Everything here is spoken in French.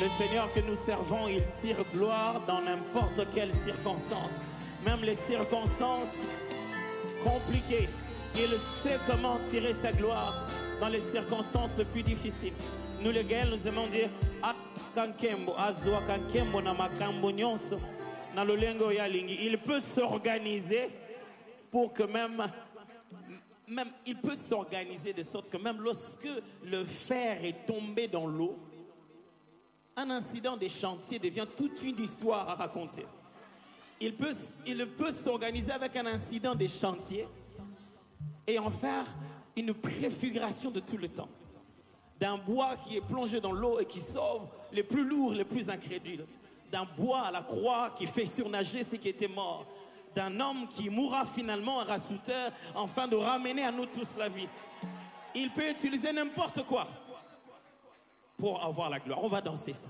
Le Seigneur que nous servons, il tire gloire dans n'importe quelle circonstance. Même les circonstances compliquées, il sait comment tirer sa gloire dans les circonstances les plus difficiles. Nous les Gaëls, nous aimons dire azwa kankembo lingi. Il peut s'organiser pour que même il peut s'organiser de sorte que même lorsque le fer est tombé dans l'eau, un incident des chantiers devient toute une histoire à raconter. Il peut, s'organiser avec un incident des chantiers et en faire une préfiguration de tout le temps. D'un bois qui est plongé dans l'eau et qui sauve les plus lourds, les plus incrédules. D'un bois à la croix qui fait surnager ceux qui étaient morts. D'un homme qui mourra finalement à rassouteur afin de ramener à nous tous la vie. Il peut utiliser n'importe quoi pour avoir la gloire. On va danser ça.